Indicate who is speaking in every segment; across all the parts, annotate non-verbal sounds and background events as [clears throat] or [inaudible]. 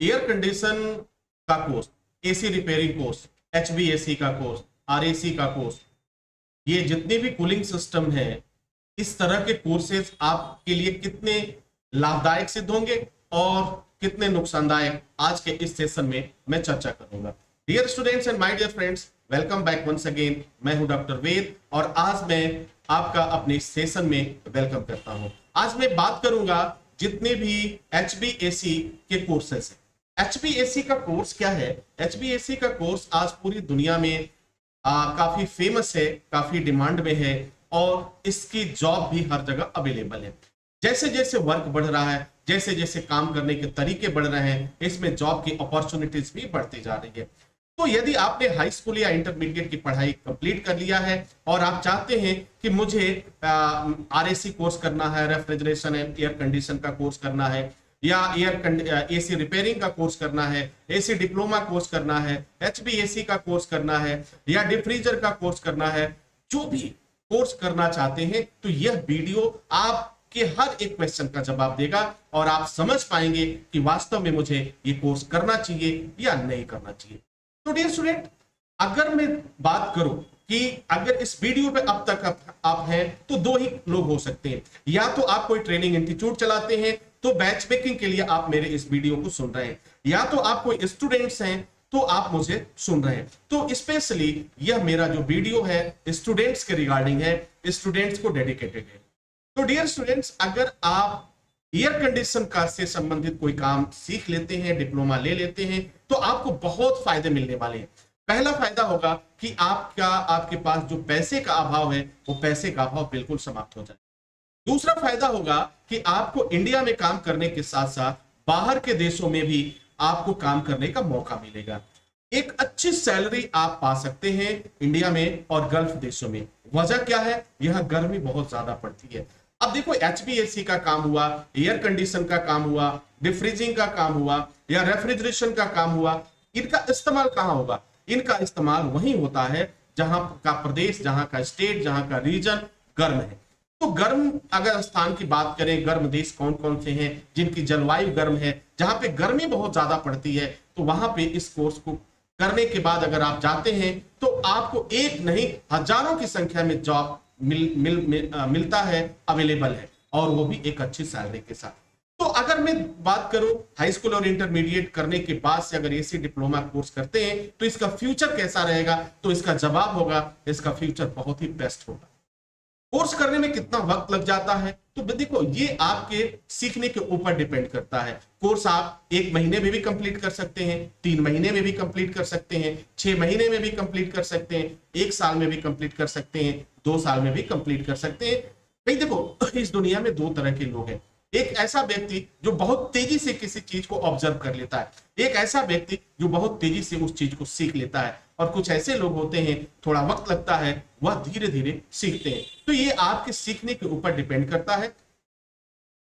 Speaker 1: Air condition का course AC repairing course H का course RAC का कोर्स ये जितने भी कूलिंग सिस्टम है, इस तरह के कोर्सेज आपके लिए कितने लाभदायक सिद्ध होंगे और कितने नुकसानदायक, आज के इस सेशन में मैं चर्चा करूँगा। Dear students and my dear friends welcome back once again मैं हूँ डॉक्टर वेद और आज मैं आपका अपने सेशन में वेलकम करता हूँ। आज मैं बात करूँगा जितने भी एचबीएसी के कोर्सेस हैं। एच का कोर्स क्या है? एच का कोर्स आज पूरी दुनिया में आ, काफ़ी फ़ेमस है काफ़ी डिमांड में है और इसकी जॉब भी हर जगह अवेलेबल है। जैसे जैसे वर्क बढ़ रहा है जैसे जैसे काम करने के तरीके बढ़ रहे हैं इसमें जॉब की अपॉर्चुनिटीज़ भी बढ़ती जा रही है। तो यदि आपने हाई स्कूल या इंटरमीडिएट की पढ़ाई कंप्लीट कर लिया है और आप चाहते हैं कि मुझे आरएसी कोर्स करना है रेफ्रिजरेशन एंड एयर कंडीशन का कोर्स करना है या एयर एसी रिपेयरिंग का कोर्स करना है एसी डिप्लोमा कोर्स करना है एच का कोर्स करना है या डिफ्रीजर का कोर्स करना है जो भी कोर्स करना चाहते हैं तो यह वीडियो आपके हर एक क्वेश्चन का जवाब देगा और आप समझ पाएँगे कि वास्तव में मुझे ये कोर्स करना चाहिए या नहीं करना चाहिए। तो डियर स्टूडेंट अगर मैं बात करूँ कि अगर इस वीडियो पे अब तक आप, आप हैं तो दो ही लोग हो सकते हैं। या तो आप कोई ट्रेनिंग इंस्टीट्यूट चलाते हैं तो बैच मेकिंग के लिए आप मेरे इस वीडियो को सुन रहे हैं। या तो आप कोई स्टूडेंट्स हैं तो आप मुझे सुन रहे हैं। तो स्पेशली यह मेरा जो वीडियो है स्टूडेंट्स के रिगार्डिंग है स्टूडेंट्स को डेडिकेटेड है। तो डियर स्टूडेंट्स अगर आप एयर कंडीशन का से संबंधित कोई काम सीख लेते हैं डिप्लोमा ले लेते हैं तो आपको बहुत फ़ायदे मिलने वाले हैं। पहला फ़ायदा होगा कि आपका, आपके पास जो पैसे का अभाव है, वो पैसे का अभाव बिल्कुल समाप्त हो जाए। दूसरा फ़ायदा होगा कि आपको इंडिया में काम करने के साथ साथ बाहर के देशों में भी आपको काम करने का मौका मिलेगा। एक अच्छी सैलरी आप पा सकते हैं इंडिया में और गल्फ देशों में। वजह क्या है? यह गर्मी बहुत ज़्यादा पड़ती है। अब देखो एचबीएसी का काम हुआ एयर कंडीशन का काम हुआ डिफ्रीजिंग का काम हुआ, या रेफ्रिजरेशन का काम हुआ, इनका इस्तेमाल कहाँ होगा? इनका इस्तेमाल वही होता है जहाँ का प्रदेश, जहाँ का स्टेट जहाँ का रीजन गर्म है। तो गर्म अगर स्थान की बात करें गर्म देश कौन कौन से हैं जिनकी जलवायु गर्म है जहाँ पे गर्मी बहुत ज़्यादा पड़ती है तो वहाँ पे इस कोर्स को करने के बाद अगर आप जाते हैं तो आपको एक नहीं हज़ारों की संख्या में जॉब मिल, मिल, मिल, आ, मिलता है अवेलेबल है और वो भी एक अच्छी सैलरी के साथ। तो अगर मैं बात करूँ हाई स्कूल और इंटरमीडिएट करने के बाद से अगर एसी डिप्लोमा कोर्स करते हैं तो इसका फ्यूचर कैसा रहेगा? तो इसका जवाब होगा इसका फ्यूचर बहुत ही बेस्ट होगा। कोर्स करने में कितना वक्त लग जाता है? तो देखो ये आपके सीखने के ऊपर डिपेंड करता है। कोर्स आप एक महीने में भी कंप्लीट कर सकते हैं, तीन महीने में भी कंप्लीट कर सकते हैं, छह महीने में भी कंप्लीट कर सकते हैं, एक साल में भी कंप्लीट कर सकते हैं, दो साल में भी कंप्लीट कर सकते हैं। भाई देखो, इस दुनिया में दो तरह के लोग हैं। एक ऐसा व्यक्ति जो बहुत तेज़ी से किसी चीज़ को ऑब्ज़र्व कर लेता है। एक ऐसा व्यक्ति जो बहुत तेज़ी से उस चीज़ को सीख लेता है। और कुछ ऐसे लोग होते हैं, थोड़ा वक्त लगता है, वह धीरे धीरे सीखते हैं। तो ये आपके सीखने के ऊपर डिपेंड करता है।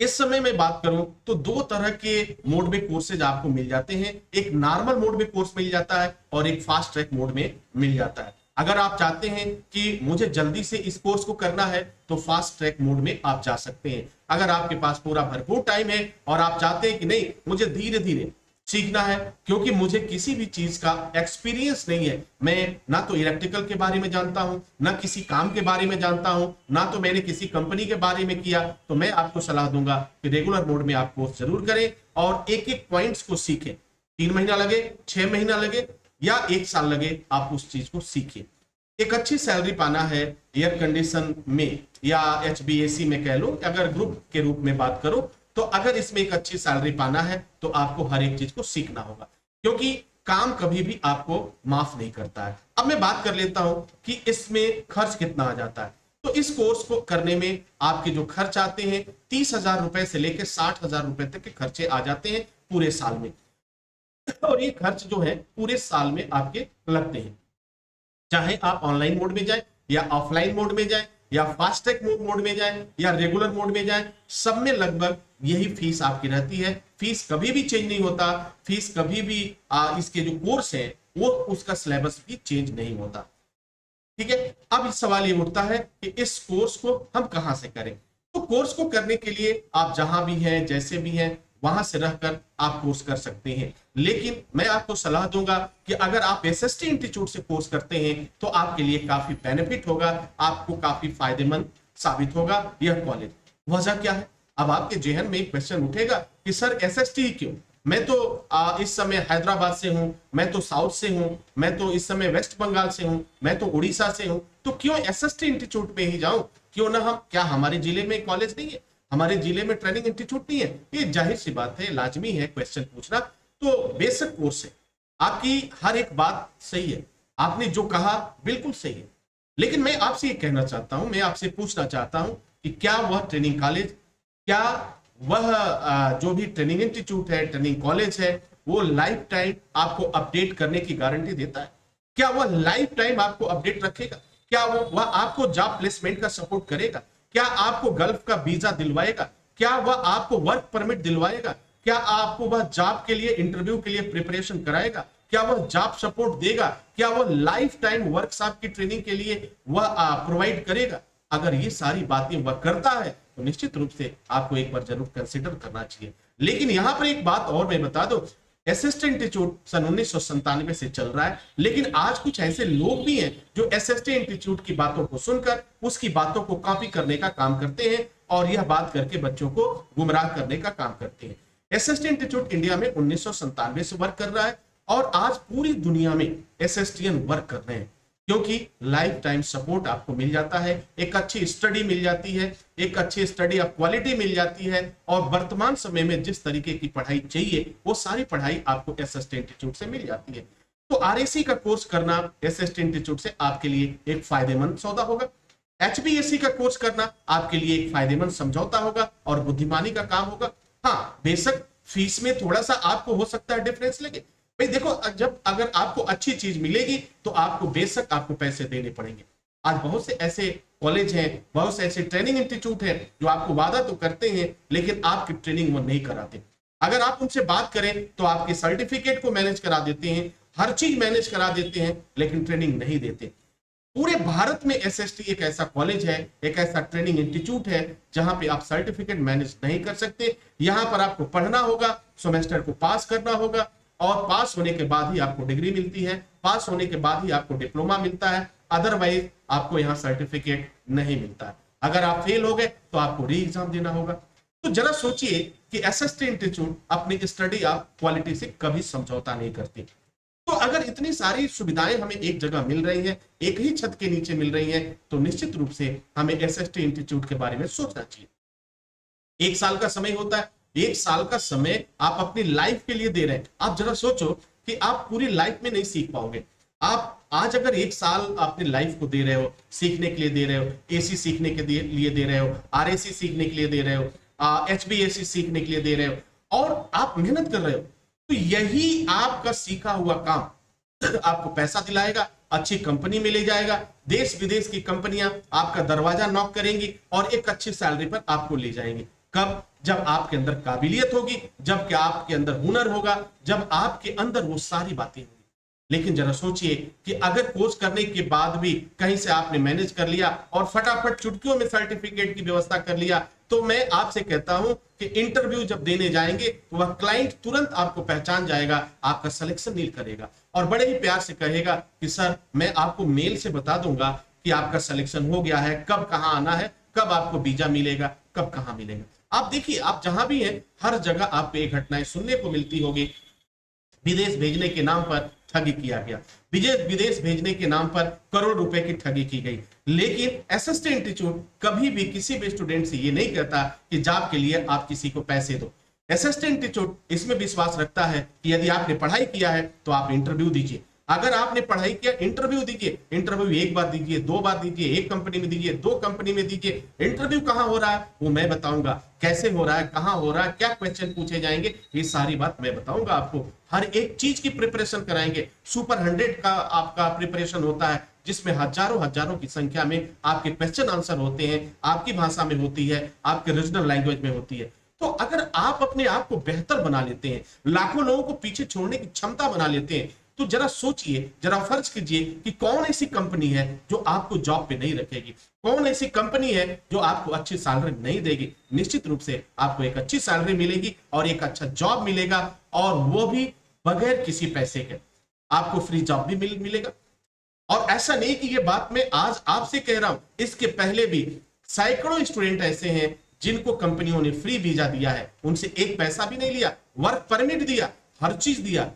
Speaker 1: इस समय में बात करूँ तो दो तरह के मोड में कोर्सेज आपको मिल जाते हैं। एक नॉर्मल मोड में कोर्स मिल जाता है और एक फास्ट ट्रैक मोड में मिल जाता है। अगर आप चाहते हैं कि मुझे जल्दी से इस कोर्स को करना है तो फास्ट ट्रैक मोड में आप जा सकते हैं। अगर आपके पास पूरा भरपूर टाइम है और आप चाहते हैं कि नहीं, मुझे धीरे धीरे सीखना है, क्योंकि मुझे किसी भी चीज़ का एक्सपीरियंस नहीं है। मैं ना तो इलेक्ट्रिकल के बारे में जानता हूँ, ना किसी काम के बारे में जानता हूँ, ना तो मैंने किसी कंपनी के बारे में किया तो मैं आपको सलाह दूँगा कि रेगुलर मोड में आप कोर्स ज़रूर करें और एक एक पॉइंट्स को सीखें। तीन महीना लगे, छह महीना लगे या एक साल लगे, आप उस चीज़ को सीखिए एक अच्छी सैलरी पाना है एयर कंडीशन में या एच में कह लो, अगर ग्रुप के रूप में बात करो तो अगर इसमें एक अच्छी सैलरी पाना है तो आपको हर एक चीज़ को सीखना होगा। क्योंकि काम कभी भी आपको माफ़ नहीं करता है। अब मैं बात कर लेता हूँ कि इसमें खर्च कितना आ जाता है। तो इस कोर्स को करने में आपके जो खर्च आते हैं, तीस हज़ार रुपए से लेकर साठ हज़ार रुपए तक के खर्चे आ जाते हैं पूरे साल में। और ये खर्च जो है, पूरे साल में आपके लगते हैं। चाहे आप ऑनलाइन मोड में जाए या ऑफलाइन मोड में जाए या फास्टैग मोड में जाए या रेगुलर मोड में जाए सब में लगभग यही फ़ीस आपकी रहती है। फ़ीस कभी भी चेंज नहीं होता। फ़ीस कभी भी आ, इसके जो कोर्स है वो उसका सिलेबस भी चेंज नहीं होता। ठीक है? अब सवाल ये उठता है कि इस कोर्स को हम कहाँ से करें? तो कोर्स को करने के लिए आप जहाँ भी हैं जैसे भी हैं वहाँ से रहकर आप कोर्स कर सकते हैं। लेकिन मैं आपको सलाह दूँगा कि अगर आप एस एस इंस्टीट्यूट से कोर्स करते हैं तो आपके लिए काफ़ी बेनिफिट होगा आपको काफ़ी फ़ायदेमंद साबित होगा यह कॉलेज वजह क्या है? अब आपके जेहन में एक क्वेश्चन उठेगा कि सर एस एस टी क्यों? मैं तो आ, इस समय हैदराबाद से हूँ मैं तो साउथ से हूँ मैं तो इस समय वेस्ट बंगाल से हूँ मैं तो उड़ीसा से हूँ तो क्यों एस एस टी इंस्टीट्यूट में ही जाऊँ? क्यों ना हम क्या हमारे ज़िले में कॉलेज नहीं है? हमारे ज़िले में ट्रेनिंग इंस्टीट्यूट नहीं है। ये ज़ाहिर सी बात है, लाजमी है क्वेश्चन पूछना। तो बेसिक कोर्स है आपकी हर एक बात सही है। आपने जो कहा, बिल्कुल सही है। लेकिन मैं आपसे ये कहना चाहता हूँ, मैं आपसे पूछना चाहता हूँ कि क्या वह ट्रेनिंग कॉलेज क्या वह जो भी ट्रेनिंग इंस्टीट्यूट है ट्रेनिंग कॉलेज है, वो लाइफ टाइम आपको अपडेट करने की गारंटी देता है? क्या वह लाइफ टाइम आपको अपडेट रखेगा? क्या वह आपको जॉब प्लेसमेंट का सपोर्ट करेगा? क्या आपको गल्फ का वीज़ा दिलवाएगा? क्या वह आपको वर्क परमिट दिलवाएगा? क्या आपको वह जॉब के लिए इंटरव्यू के लिए प्रिपरेशन कराएगा? क्या वह जॉब सपोर्ट देगा? क्या वह लाइफ टाइम वर्कशॉप की ट्रेनिंग के लिए वह प्रोवाइड करेगा? अगर ये सारी बातें वह करता है तो निश्चित रूप से आपको एक बार ज़रूर कंसिडर करना चाहिए। लेकिन यहाँ पर एक बात और मैं बता दू एसिस्टेंट इंस्टीट्यूट सन उन्नीस से चल रहा है। लेकिन आज कुछ ऐसे लोग भी हैं जो एसिस्टेंट इंस्टीट्यूट की बातों को सुनकर, उसकी बातों को कॉपी करने का काम करते हैं और यह बात करके बच्चों को गुमराह करने का काम करते हैं। एसिस्टेंट इंस्टीट्यूट इंडिया में उन्नीस से वर्क कर रहा है और आज पूरी दुनिया में एस वर्क कर रहे हैं। क्योंकि लाइफ टाइम सपोर्ट आपको मिल जाता है, एक अच्छी स्टडी मिल जाती है, एक अच्छी स्टडी ऑफ़ क्वालिटी मिल जाती है, और वर्तमान समय में जिस तरीके की पढ़ाई चाहिए, वो सारी पढ़ाई आपको एस इंस्टीट्यूट से मिल जाती है। तो आरएसी का कोर्स करना एस इंस्टीट्यूट से आपके लिए एक फ़ायदेमंद सौदा होगा। एच का कोर्स करना आपके लिए एक फ़ायदेमंद समझौता होगा और बुद्धिमानी का काम होगा। हाँ बेशक फ़ीस में थोड़ा सा आपको हो सकता है डिफरेंस लगे भाई देखो जब अगर आपको अच्छी चीज़ मिलेगी तो आपको बेशक आपको पैसे देने पड़ेंगे। आज बहुत से ऐसे कॉलेज हैं, बहुत से ऐसे ट्रेनिंग इंस्टीट्यूट हैं, जो आपको वादा तो करते हैं, लेकिन आपकी ट्रेनिंग वो नहीं कराते। अगर आप उनसे बात करें तो आपके सर्टिफिकेट को मैनेज करा देते हैं, हर चीज़ मैनेज करा देते हैं, लेकिन ट्रेनिंग नहीं देते। पूरे भारत में एसएसटी एक ऐसा कॉलेज है, एक ऐसा ट्रेनिंग इंस्टीट्यूट है, जहाँ पे आप सर्टिफिकेट मैनेज नहीं कर सकते। यहाँ पर आपको पढ़ना होगा सेमेस्टर को पास करना होगा और पास होने के बाद ही आपको डिग्री मिलती है, पास होने के बाद ही आपको डिप्लोमा मिलता है अदरवाइज़ आपको यहाँ सर्टिफिकेट नहीं मिलता है। अगर आप फेल हो गए तो आपको री एग्ज़ाम देना होगा। तो जरा सोचिए कि एस एस इंस्टीट्यूट अपनी स्टडी ऑफ़ क्वालिटी से कभी समझौता नहीं करती। तो अगर इतनी सारी सुविधाएँ हमें एक जगह मिल रही है, एक ही छत के नीचे मिल रही है तो निश्चित रूप से हमें एस एस इंस्टीट्यूट के बारे में सोचना चाहिए। एक साल का समय होता है एक साल का समय आप अपनी लाइफ के लिए दे रहे हैं। आप जरा सोचो कि आप पूरी लाइफ में नहीं सीख पाओगे। आप आज अगर एक साल अपनी लाइफ को दे रहे हो, सीखने के लिए दे रहे हो एसी सीखने के लिए दे रहे हो आरएसी सीखने के लिए दे रहे हो एच बी सीखने के लिए दे रहे हो, और आप मेहनत कर रहे हो तो यही आपका सीखा हुआ काम [clears throat] आपको पैसा दिलाएगा, अच्छी कंपनी में ले जाएगा देश विदेश की कंपनियाँ आपका दरवाज़ा नॉक करेंगी, और एक अच्छी सैलरी पर आपको ले जाएँगी। कब? जब आपके अंदर काबिलियत होगी, जब क्या आपके अंदर हुनर होगा, जब आपके अंदर वो सारी बातें होंगी। लेकिन जरा सोचिए कि अगर कोर्स करने के बाद भी कहीं से आपने मैनेज कर लिया और फटाफट चुटकियों में सर्टिफिकेट की व्यवस्था कर लिया तो मैं आपसे कहता हूँ कि इंटरव्यू जब देने जाएँगे तो वह क्लाइंट तुरंत आपको पहचान जाएगा, आपका सिलेक्शन नील करेगा। और बड़े ही प्यार से कहेगा कि, सर, मैं आपको मेल से बता दूँगा कि आपका सिलेक्शन हो गया है, कब कहाँ आना है, कब आपको वीज़ा मिलेगा, कब कहाँ मिलेगा। आप देखिए, आप जहाँ भी हैं, हर जगह आपको ये घटनाएँ सुनने को मिलती होगी। विदेश भेजने के नाम पर ठगी किया गया। विदेश विदेश भेजने के नाम पर करोड़ रुपए की ठगी की गई। लेकिन असिस्टेंट इंस्टीट्यूट कभी भी किसी भी स्टूडेंट से ये नहीं कहता कि जॉब के लिए आप किसी को पैसे दो। असिस्टेंट इंस्टीट्यूट इसमें विश्वास रखता है कि यदि आपने पढ़ाई किया है तो आप इंटरव्यू दीजिए। अगर आपने पढ़ाई किया इंटरव्यू दीजिए। इंटरव्यू एक बार दीजिए, दो बार दीजिए, एक कंपनी में दीजिए, दो कंपनी में दीजिए। इंटरव्यू कहाँ हो रहा है? वो मैं बताऊँगा। कैसे हो रहा है? कहाँ हो रहा है? क्या क्वेश्चन पूछे जाएँगे? ये सारी बात मैं बताऊँगा आपको। हर एक चीज़ की प्रिपरेशन कराएँगे। सुपर हंड्रेड का आपका प्रिपरेशन होता है, जिसमें हज़ारों हज़ारों की संख्या में आपके क्वेश्चन आंसर होते हैं, आपकी भाषा में होती है, आपके रीजनल लैंग्वेज में होती है। तो अगर आप अपने आप को बेहतर बना लेते हैं, लाखों लोगों को पीछे छोड़ने की क्षमता बना लेते हैं तो जरा सोचिए, जरा फ़र्ज़ कीजिए कि कौन ऐसी कंपनी है जो आपको जॉब पे नहीं रखेगी? कौन ऐसी कंपनी है जो आपको अच्छी सैलरी नहीं देगी? निश्चित रूप से आपको एक अच्छी सैलरी मिलेगी और एक अच्छा जॉब मिलेगा और वो भी बगैर किसी पैसे के। आपको फ्री जॉब भी मिल, मिलेगा। और ऐसा नहीं कि ये बात मैं आज आपसे कह रहा हूँ। इसके पहले भी सैकड़ों स्टूडेंट ऐसे हैं जिनको कंपनियों ने फ्री वीज़ा दिया है। उनसे एक पैसा भी नहीं लिया, वर्क परमिट दिया, हर चीज़ दिया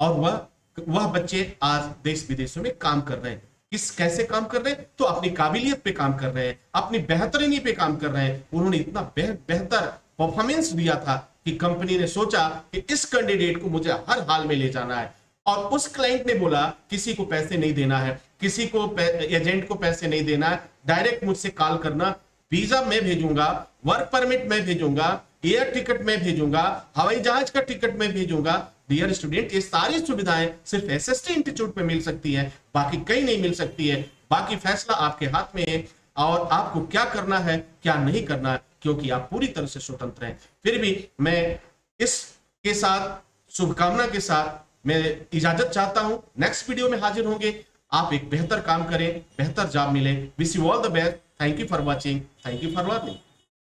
Speaker 1: और वह वह बच्चे आज देश विदेशों में काम कर रहे हैं। किस, कैसे काम कर रहे हैं? तो अपनी काबिलियत पे काम कर रहे हैं, अपनी बेहतरीनी पे काम कर रहे हैं। उन्होंने इतना बेहतर परफॉर्मेंस दिया था कि कंपनी ने सोचा कि इस कैंडिडेट को मुझे हर हाल में ले जाना है। और उस क्लाइंट ने बोला, किसी को पैसे नहीं देना है, किसी को एजेंट को पैसे नहीं देना है। डायरेक्ट मुझसे कॉल करना वीज़ा मैं भेजूँगा वर्क परमिट मैं भेजूँगा एयर टिकट मैं भेजूँगा, हवाई जहाज़ का टिकट मैं भेजूँगा। डियर स्टूडेंट ये सारी सुविधाएँ सिर्फ़ एस एस इंस्टीट्यूट में मिल सकती है, बाकी कहीं नहीं मिल सकती है। बाकी फैसला आपके हाथ में है और आपको क्या करना है, क्या नहीं करना है, क्योंकि आप पूरी तरह से स्वतंत्र हैं। फिर भी मैं इसके साथ, शुभकामना के साथ मैं इजाज़त चाहता हूँ। नेक्स्ट वीडियो में हाजिर होंगे। आप एक बेहतर काम करें, बेहतर जॉब मिले। Wish you all the best thank you for watching thank you for learning